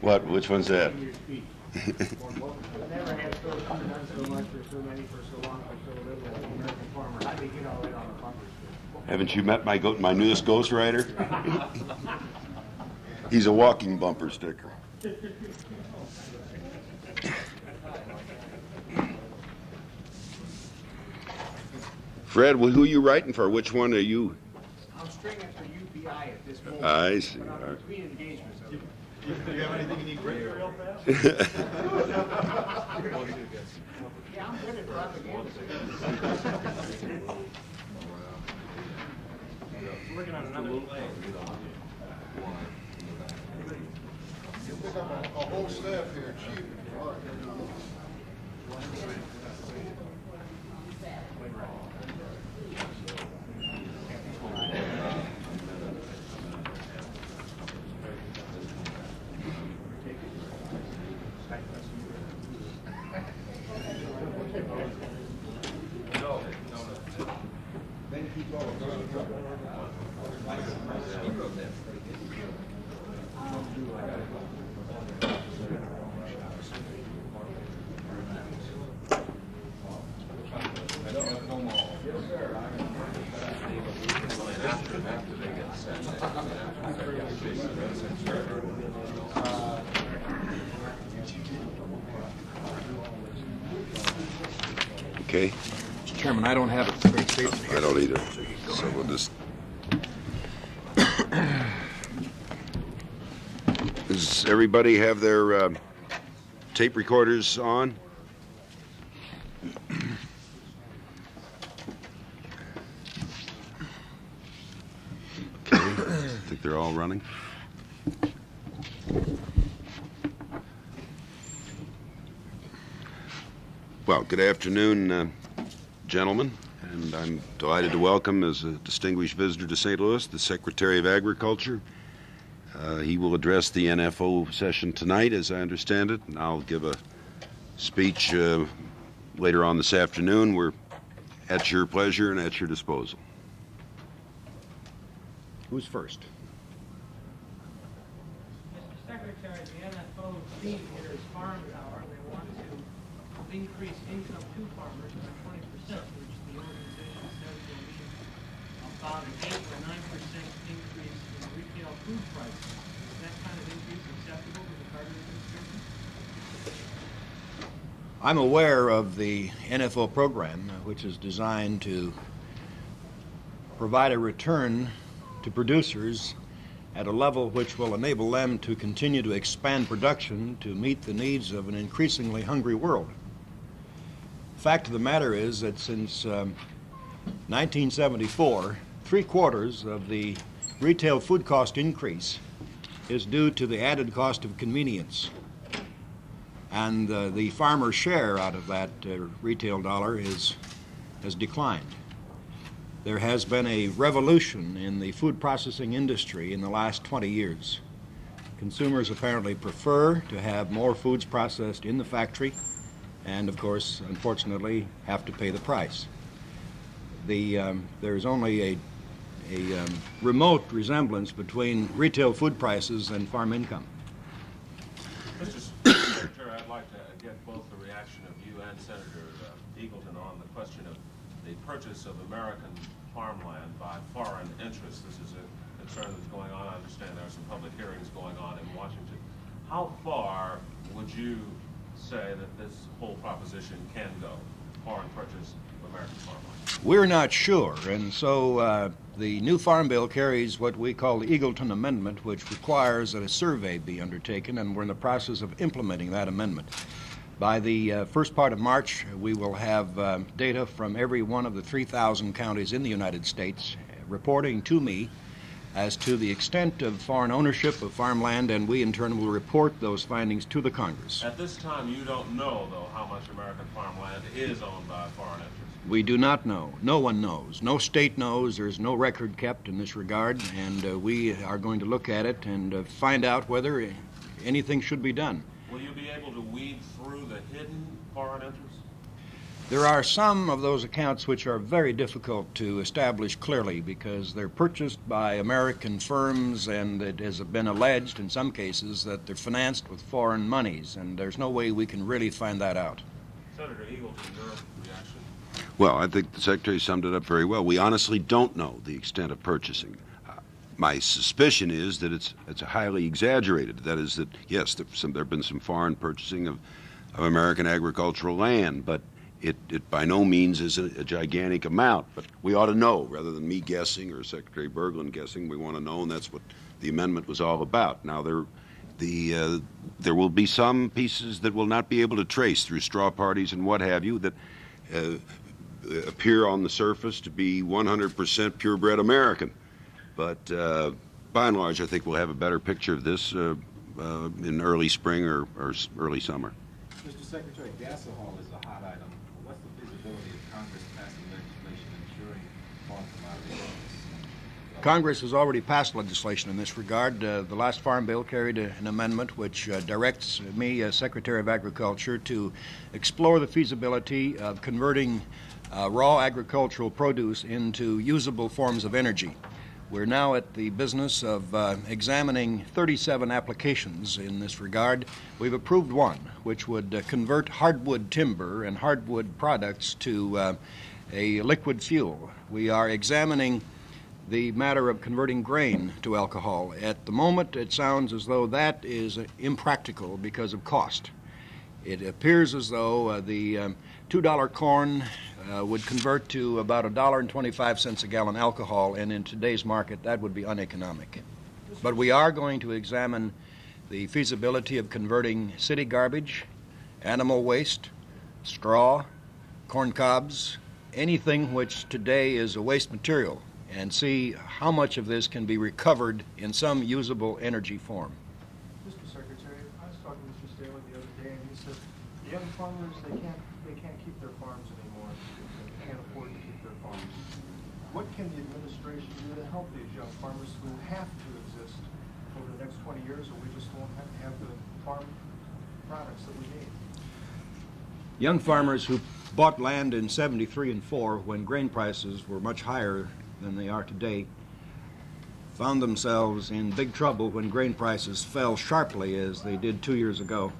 What? Which one's that? Never had so done so much for so many for so long for so little as the American farmer. How do you get all that on a bumper sticker? Haven't you met my go- my newest ghostwriter? He's a walking bumper sticker. Fred, well, who are you writing for? Which one are you? I'm stringing for UPI at this moment. I see. But I'm between engagements. I'm- Do you have anything you need written real fast? Yeah, I'm good at propaganda. Working on another play. Pick up a, a whole staff here, chief. Okay, Mr. Chairman, I don't have it. I don't either. So we'll just. Does everybody have their uh, tape recorders on? Okay, I think they're all running. Well, good afternoon, uh, gentlemen, and I'm delighted to welcome as a distinguished visitor to St. Louis the Secretary of Agriculture. Uh, he will address the NFO session tonight, as I understand it, and I'll give a speech uh, later on this afternoon. We're at your pleasure and at your disposal. Who's first? Mr. Secretary, the NFO is farm power. They want to increase income to farmers by twenty percent, which the organization says will mean about an eight or nine percent increase in retail food prices. Is that kind of increase acceptable to the Carter administration? I'm aware of the NFO program, which is designed to provide a return to producers at a level which will enable them to continue to expand production to meet the needs of an increasingly hungry world. Fact of the matter is that since um, 1974, three quarters of the retail food cost increase is due to the added cost of convenience and uh, the farmer's share out of that uh, retail dollar is, has declined. There has been a revolution in the food processing industry in the last 20 years. Consumers apparently prefer to have more foods processed in the factory and, of course, unfortunately, have to pay the price. The, um, there is only a, a um, remote resemblance between retail food prices and farm income. Mr. Secretary, I'd like to get both the reaction of you and Senator uh, Eagleton on the question of the purchase of American farmland by foreign interests. This is a concern that's going on. I understand there are some public hearings going on in Washington. How far would you say that this whole proposition can go, foreign purchase of American farmland? We're not sure, and so uh, the new Farm Bill carries what we call the Eagleton Amendment, which requires that a survey be undertaken, and we're in the process of implementing that amendment. By the uh, first part of March, we will have uh, data from every one of the 3,000 counties in the United States reporting to me as to the extent of foreign ownership of farmland, and we in turn will report those findings to the Congress. At this time, you don't know, though, how much American farmland is owned by foreign interests. We do not know. No one knows. No state knows. There's no record kept in this regard, and uh, we are going to look at it and uh, find out whether anything should be done. Will you be able to weed through the hidden foreign interests? There are some of those accounts which are very difficult to establish clearly because they're purchased by American firms and it has been alleged in some cases that they're financed with foreign monies and there's no way we can really find that out. Senator Eagleton, your reaction? Well, I think the Secretary summed it up very well. We honestly don't know the extent of purchasing. Uh, My suspicion is that it's it's highly exaggerated. That is that yes, there, some, there have been some foreign purchasing of, of American agricultural land, but it, it by no means is a, a gigantic amount. But we ought to know rather than me guessing or Secretary Bergland guessing. We want to know, and that's what the amendment was all about. Now there. The, uh, there will be some pieces that will not be able to trace through straw parties and what have you that uh, appear on the surface to be 100% purebred American. But uh, by and large, I think we'll have a better picture of this uh, uh, in early spring or, or early summer. Mr. Secretary, gasohol is a hot item. What's the feasibility of Congress passing legislation ensuring farm commodity prices? Congress has already passed legislation in this regard. Uh, the last Farm Bill carried a, an amendment which uh, directs me, as Secretary of Agriculture, to explore the feasibility of converting uh, raw agricultural produce into usable forms of energy. We're now at the business of uh, examining 37 applications in this regard. We've approved one, which would uh, convert hardwood timber and hardwood products to uh, a liquid fuel. We are examining the matter of converting grain to alcohol. At the moment, it sounds as though that is impractical because of cost. It appears as though uh, the um, $2 corn uh, would convert to about $1.25 a gallon alcohol, and in today's market, that would be uneconomic. But we are going to examine the feasibility of converting city garbage, animal waste, straw, corn cobs, anything which today is a waste material, and see how much of this can be recovered in some usable energy form. Mr. Secretary, I was talking to Mr. Staley the other day, and he said, the young farmers, they can't, they can't keep their farms anymore. They can't afford to keep their farms. What can the administration do to help these young farmers who have to exist over the next twenty years, or we just won't have, have the farm products that we need? Young farmers who bought land in 73 and 4 when grain prices were much higher than they are today found themselves in big trouble when grain prices fell sharply as they did two years ago,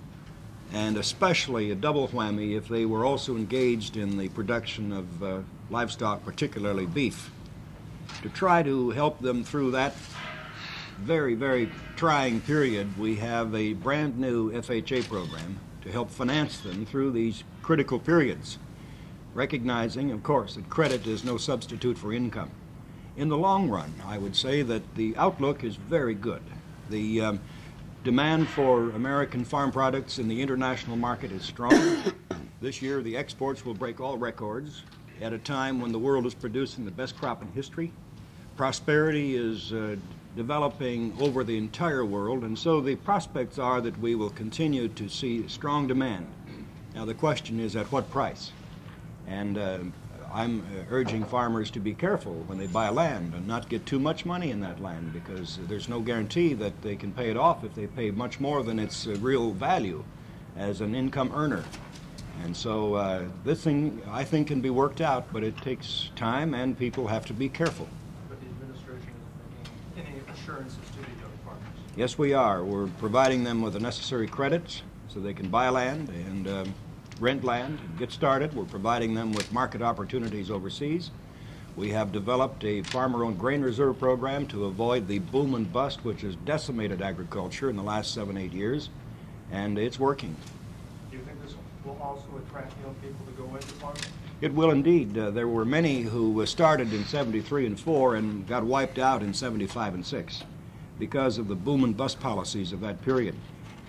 and especially a double whammy if they were also engaged in the production of uh, livestock, particularly beef. To try to help them through that very, very trying period, we have a brand new FHA program to help finance them through these critical periods, recognizing, of course, that credit is no substitute for income. In the long run, I would say that the outlook is very good. The um, demand for American farm products in the international market is strong. this year, the exports will break all records at a time when the world is producing the best crop in history. Prosperity is uh, developing over the entire world, and so the prospects are that we will continue to see strong demand. Now, the question is at what price? And uh, I'm uh, urging farmers to be careful when they buy land and not get too much money in that land because there's no guarantee that they can pay it off if they pay much more than its uh, real value as an income earner. And so uh, this thing, I think, can be worked out, but it takes time and people have to be careful. But the administration isn't making any assurances to the young farmers. Yes, we are. We're providing them with the necessary credits so they can buy land and um, rent land and get started. We're providing them with market opportunities overseas. We have developed a farmer-owned grain reserve program to avoid the boom and bust which has decimated agriculture in the last seven, eight years, and it's working. Do you think this will also attract young people to go into farming? It will indeed. Uh, there were many who started in 73 and 4 and got wiped out in 75 and 6 because of the boom and bust policies of that period.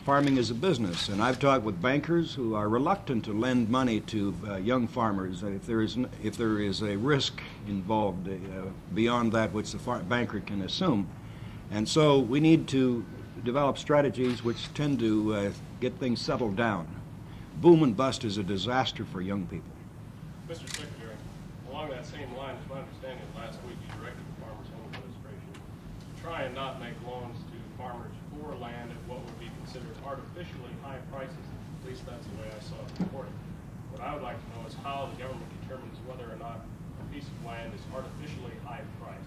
Farming is a business, and I've talked with bankers who are reluctant to lend money to uh, young farmers if there is if there is a risk involved uh, beyond that which the far- banker can assume. And so we need to develop strategies which tend to uh, get things settled down. Boom and bust is a disaster for young people. Mr. Secretary, along that same line, it's my understanding last week you directed the Farmers Home Administration to try and not make loans to farmers for land at what would be considered artificially high prices. At least that's the way I saw it reported. What I would like to know is how the government determines whether or not a piece of land is artificially high priced,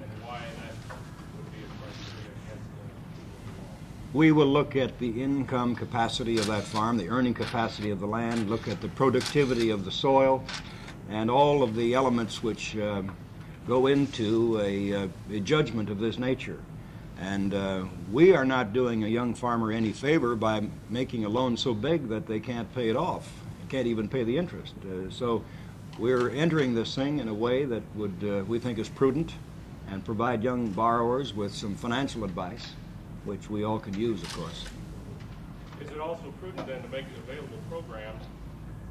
and why that would be a criteria against the. We will look at the income capacity of that farm, the earning capacity of the land, look at the productivity of the soil, and all of the elements which um, go into a, uh, a judgment of this nature. And uh, we are not doing a young farmer any favor by making a loan so big that they can't pay it off, can't even pay the interest. Uh, so we're entering this thing in a way that would uh, we think is prudent and provide young borrowers with some financial advice, which we all can use, of course. Is it also prudent then to make available programs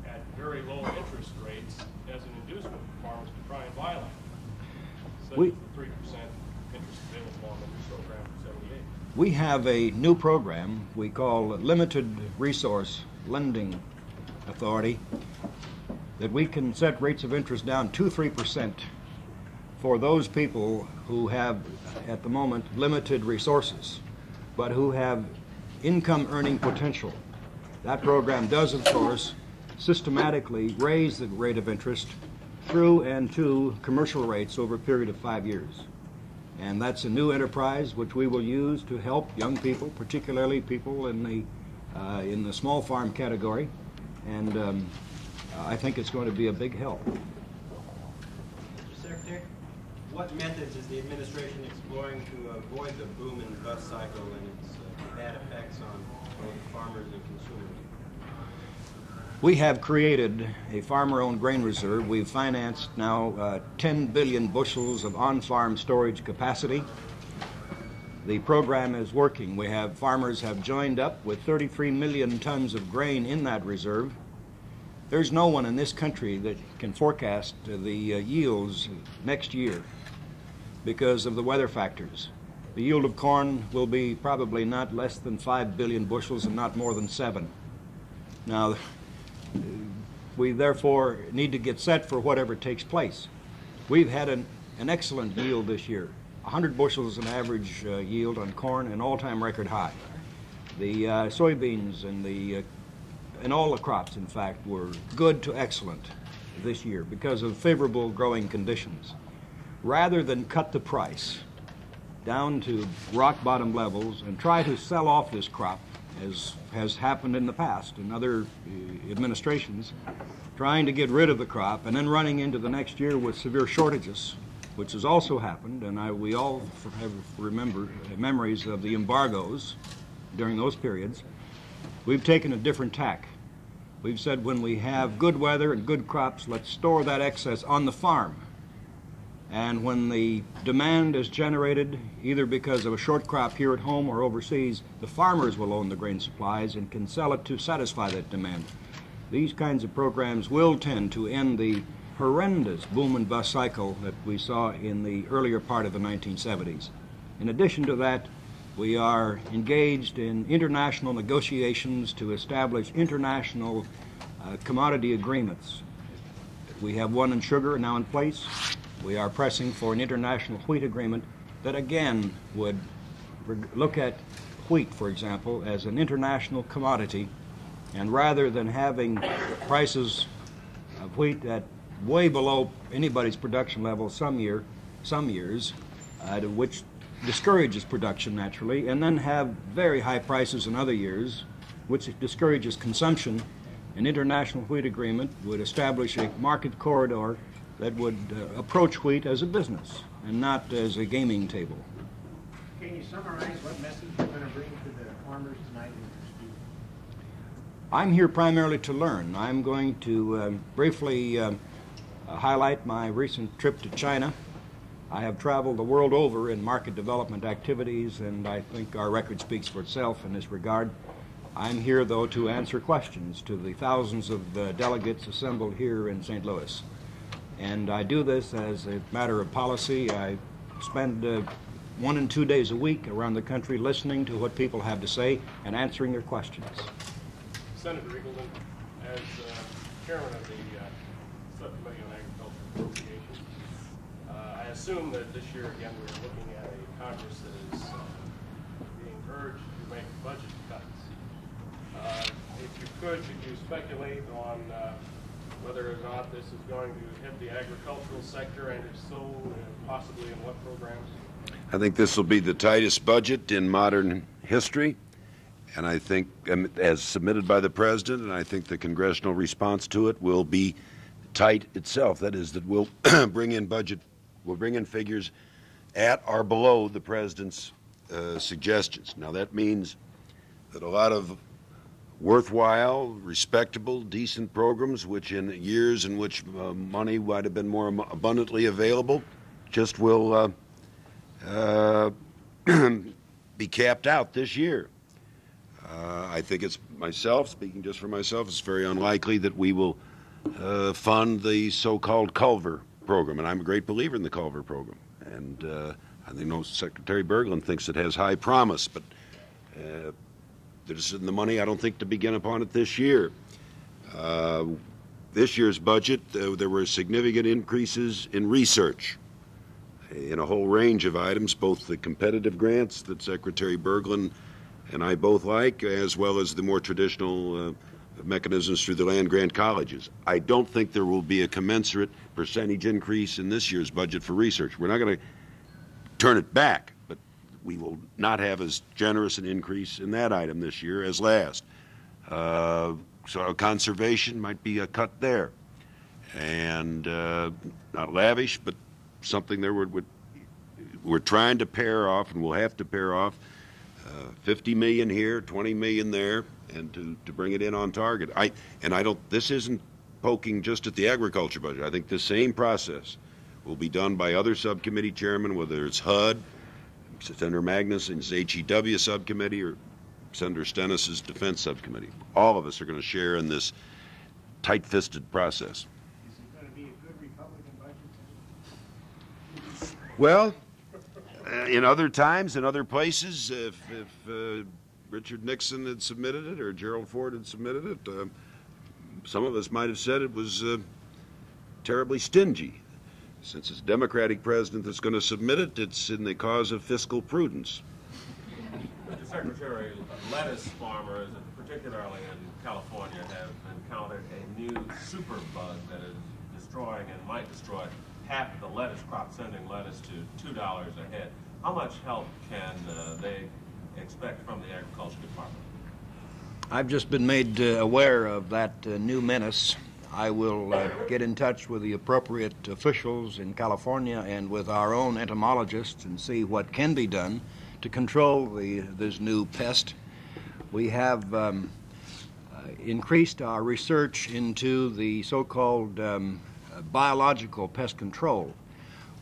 at very low interest rates as an inducement for farmers to try and buy land? Such We- as the three percent interest available on the program for seventy-eight. We have a new program we call Limited Resource Lending Authority that we can set rates of interest down to 3% for those people who have, at the moment, limited resources, but who have income earning potential. That program does, of course, systematically raise the rate of interest through and to commercial rates over a period of five years. And that's a new enterprise which we will use to help young people, particularly people in the, uh, in the small farm category. And um, I think it's going to be a big help. Mr. Secretary, what methods is the administration exploring to avoid the boom and bust cycle and its uh, bad effects on both farmers and consumers? We have created a farmer-owned grain reserve. We've financed now uh, 10 billion bushels of on-farm storage capacity. The program is working. We have farmers have joined up with 33 million tons of grain in that reserve. There's no one in this country that can forecast the uh, yields next year because of the weather factors. The yield of corn will be probably not less than 5 billion bushels and not more than 7. Now, we therefore need to get set for whatever takes place. We've had an, an excellent yield this year. 100 bushels an average uh, yield on corn, an all-time record high. The uh, soybeans and the uh, and all the crops, in fact, were good to excellent this year because of favorable growing conditions. Rather than cut the price down to rock bottom levels and try to sell off this crop, as has happened in the past in other uh, administrations, trying to get rid of the crop and then running into the next year with severe shortages, which has also happened. And I, we all have remember memories of the embargoes during those periods. We've taken a different tack. We've said when we have good weather and good crops, let's store that excess on the farm. And when the demand is generated, either because of a short crop here at home or overseas, the farmers will own the grain supplies and can sell it to satisfy that demand. These kinds of programs will tend to end the horrendous boom and bust cycle that we saw in the earlier part of the 1970s. In addition to that, we are engaged in international negotiations to establish international uh, commodity agreements. We have one in sugar now in place. We are pressing for an international wheat agreement that again would look at wheat, for example, as an international commodity, and rather than having prices of wheat at way below anybody's production level some year, some years, uh, which discourages production naturally, and then have very high prices in other years, which discourages consumption. An international wheat agreement would establish a market corridor that would uh, approach wheat as a business and not as a gaming table. Can you summarize what message you're going to bring to the farmers tonight in your speech? I'm here primarily to learn. I'm going to um, briefly um, uh, highlight my recent trip to China. I have traveled the world over in market development activities, and I think our record speaks for itself in this regard. I'm here, though, to answer questions to the thousands of uh, delegates assembled here in St. Louis. And I do this as a matter of policy. I spend uh, one and two days a week around the country listening to what people have to say and answering their questions. Senator Eagleton, as uh, chairman of the uh, Subcommittee on Agriculture Appropriations, uh, I assume that this year, again, we're looking at a Congress that is uh, being urged to make budget cuts. Uh, If you could, could you speculate on whether or not this is going to hit the agricultural sector, and if so, uh, possibly in what programs? I think this will be the tightest budget in modern history, and I think, um, as submitted by the president, and I think the congressional response to it will be tight itself. That is, that we'll bring in budget, we'll bring in figures at or below the president's uh, suggestions. Now that means that a lot of worthwhile, respectable, decent programs, which in years in which uh, money might have been more abundantly available, just will. Uh, uh, be capped out this year. Uh, I think it's myself, speaking just for myself, it's very unlikely that we will uh, fund the so-called Culver program, and I'm a great believer in the Culver program. And uh, I think no Secretary Bergland thinks it has high promise, but there's the money I don't think to begin upon it this year. Uh, this year's budget, uh, there were significant increases in research in a whole range of items, both the competitive grants that Secretary Bergland and I both like, as well as the more traditional uh, mechanisms through the land grant colleges. I don't think there will be a commensurate percentage increase in this year's budget for research. We're not going to turn it back, we will not have as generous an increase in that item this year as last. Uh, soil conservation might be a cut there. And uh, not lavish, but something there would, would we're trying to pair off and we'll have to pair off uh, 50 million here 20 million there and to, to bring it in on target i and i don't this isn't poking just at the agriculture budget i think the same process will be done by other subcommittee chairmen whether it's hud senator magnuson's hew subcommittee or senator stennis's defense subcommittee all of us are going to share in this tight-fisted process Is it gonna be a good Republican budget? Well, uh, in other times, in other places, if, if uh, Richard Nixon had submitted it or Gerald Ford had submitted it, uh, some of us might have said it was uh, terribly stingy. Since it's a Democratic president that's going to submit it, it's in the cause of fiscal prudence. Mr. Secretary, lettuce farmers, particularly in California, have encountered a new super bug that is destroying and might destroy half the lettuce crop, sending lettuce to two dollars a head. How much help can uh, they expect from the agriculture department? I've just been made uh, aware of that uh, new menace. I will uh, get in touch with the appropriate officials in California and with our own entomologists and see what can be done to control the, this new pest. We have um, uh, increased our research into the so-called um, biological pest control.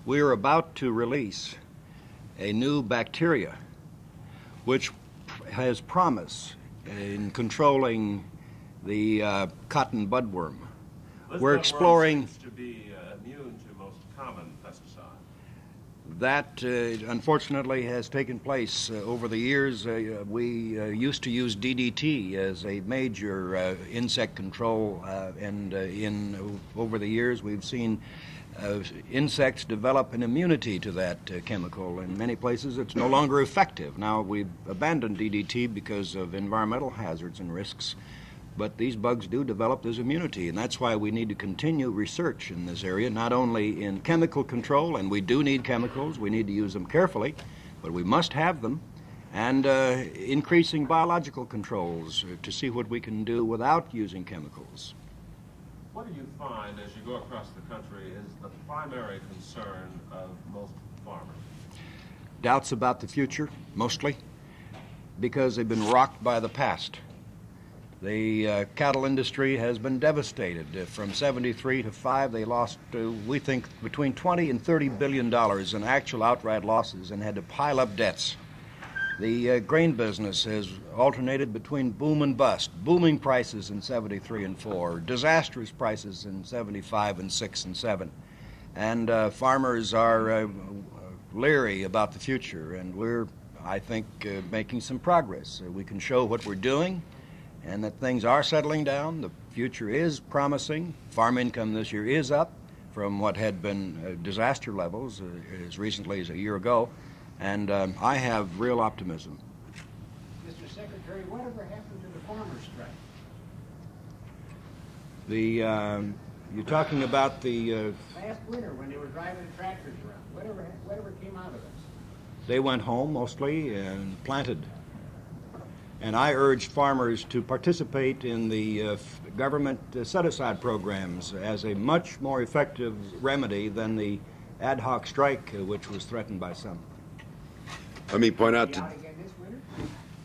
We're about to release a new bacteria which has promise in controlling the uh, cotton budworm. We're exploring to be uh, immune to most common pesticides. that. Uh, unfortunately, has taken place uh, over the years. Uh, we uh, used to use DDT as a major uh, insect control, uh, and uh, in over the years, we've seen. Uh, insects develop an immunity to that uh, chemical. In many places, it's no longer effective. Now, we've abandoned DDT because of environmental hazards and risks, but these bugs do develop this immunity, and that's why we need to continue research in this area, not only in chemical control, and we do need chemicals, we need to use them carefully, but we must have them, and uh, increasing biological controls to see what we can do without using chemicals. What do you find as you go across the country is the primary concern of most farmers? Doubts about the future, mostly, because they've been rocked by the past. The uh, cattle industry has been devastated. Uh, from 73 to 5, they lost, uh, we think, between 20 and 30 billion dollars in actual outright losses and had to pile up debts. The uh, grain business has alternated between boom and bust. Booming prices in 73 and 4, disastrous prices in 75 and 6 and 7. And uh, farmers are uh, leery about the future, and we're, I think, making some progress. We can show what we're doing and that things are settling down. The future is promising. Farm income this year is up from what had been uh, disaster levels uh, as recently as a year ago, and um, I have real optimism. Mr. Secretary, whatever happened to the farmer's strike? The, um, you're talking about the, uh, Last winter, when they were driving the tractors around, whatever, whatever came out of it. they went home mostly and planted. And I urge farmers to participate in the uh, government uh, set-aside programs as a much more effective remedy than the ad hoc strike uh, which was threatened by some. Let me point out to out again this winter?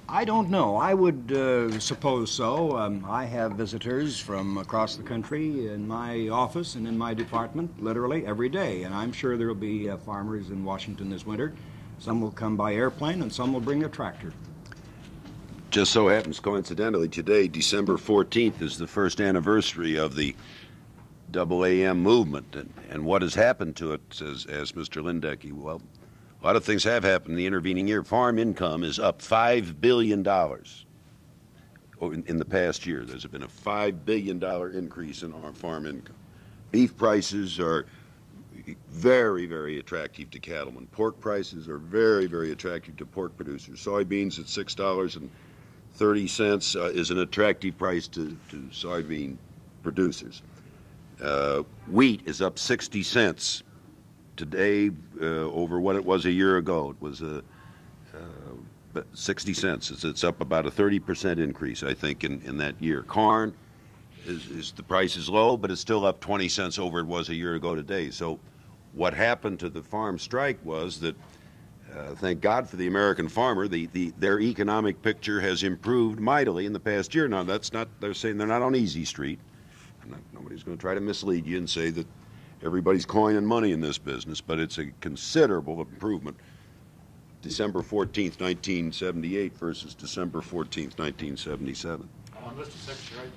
I don't know. I would uh, suppose so. Um, I have visitors from across the country in my office and in my department literally every day, and I'm sure there will be uh, farmers in Washington this winter. Some will come by airplane, and some will bring a tractor. Just so happens coincidentally, today, December 14th, is the first anniversary of the double AM movement. And, and what has happened to it, as, as Mr. Lindecke, well, a lot of things have happened in the intervening year. Farm income is up $5 billion in, in the past year. There's been a $5 billion increase in our farm income. Beef prices are very, very attractive to cattlemen. Pork prices are very, very attractive to pork producers. Soybeans at six dollars and thirty cents uh, is an attractive price to, to soybean producers. Uh, wheat is up sixty cents today uh, over what it was a year ago. It was a uh, 60 cents. It's, it's up about a 30 percent increase, I think, in, in that year. Corn is, is the price is low, but it's still up 20 cents over it was a year ago today. So, what happened to the farm strike was that, uh, thank God for the American farmer, the, the their economic picture has improved mightily in the past year. Now, that's not they're saying they're not on easy street. Not, nobody's going to try to mislead you and say that everybody's coining money in this business, but it's a considerable improvement. December 14th, 1978 versus December 14th, 1977. Uh, Mr. Secretary,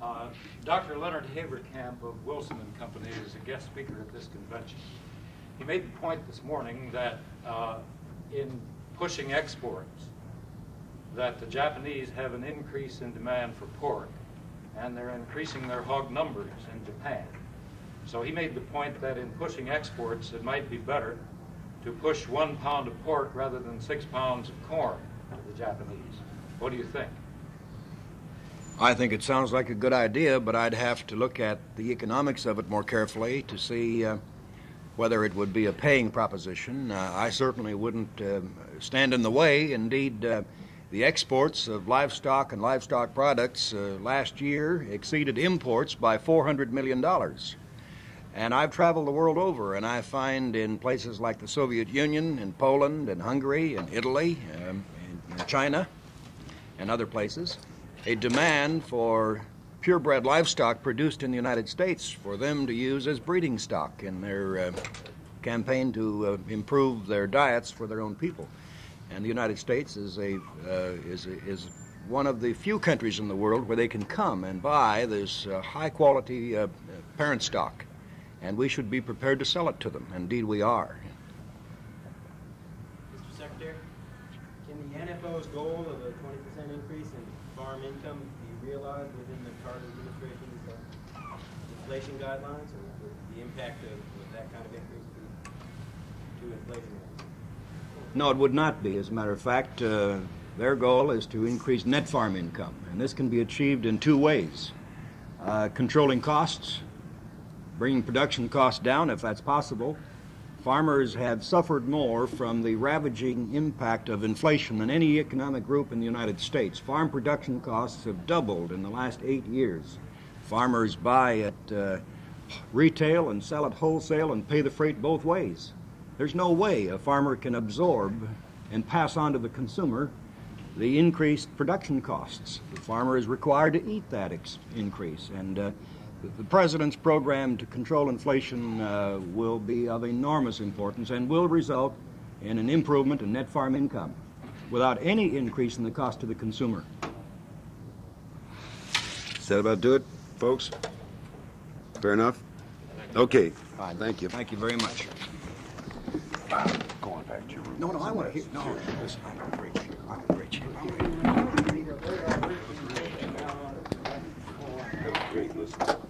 uh, Dr. Leonard Haverkamp of Wilson and Company is a guest speaker at this convention. He made the point this morning that uh, in pushing exports, that the Japanese have an increase in demand for pork, and they're increasing their hog numbers in Japan. So he made the point that in pushing exports, it might be better to push one pound of pork rather than six pounds of corn to the Japanese. What do you think? I think it sounds like a good idea, but I'd have to look at the economics of it more carefully to see uh, whether it would be a paying proposition. Uh, I certainly wouldn't uh, stand in the way. Indeed, uh, the exports of livestock and livestock products uh, last year exceeded imports by $400 million. And I've traveled the world over, and I find in places like the Soviet Union, in Poland, and Hungary, and Italy, um, in China, and other places, a demand for purebred livestock produced in the United States for them to use as breeding stock in their uh, campaign to uh, improve their diets for their own people. And the United States is a, uh, is, is one of the few countries in the world where they can come and buy this uh, high quality uh, parent stock. And we should be prepared to sell it to them. Indeed, we are. Mr. Secretary, can the NFO's goal of a 20% increase in farm income be realized within the Carter administration's uh, inflation guidelines, or the impact of, that kind of increase be too inflation? No, it would not be. As a matter of fact, uh, their goal is to increase net farm income, and this can be achieved in two ways uh, controlling costs, bringing production costs down if that's possible. Farmers have suffered more from the ravaging impact of inflation than any economic group in the United States. Farm production costs have doubled in the last eight years. Farmers buy at uh, retail and sell at wholesale and pay the freight both ways. There's no way a farmer can absorb and pass on to the consumer the increased production costs. The farmer is required to eat that increase, and uh, the President's program to control inflation uh, will be of enormous importance and will result in an improvement in net farm income without any increase in the cost to the consumer. Does that about do it, folks? Fair enough? Okay, Fine. thank you. Thank you very much. Go on back to your room. No, no, I want to hear. No, listen, I'm going to preach. I'm going to preach. Great, listen.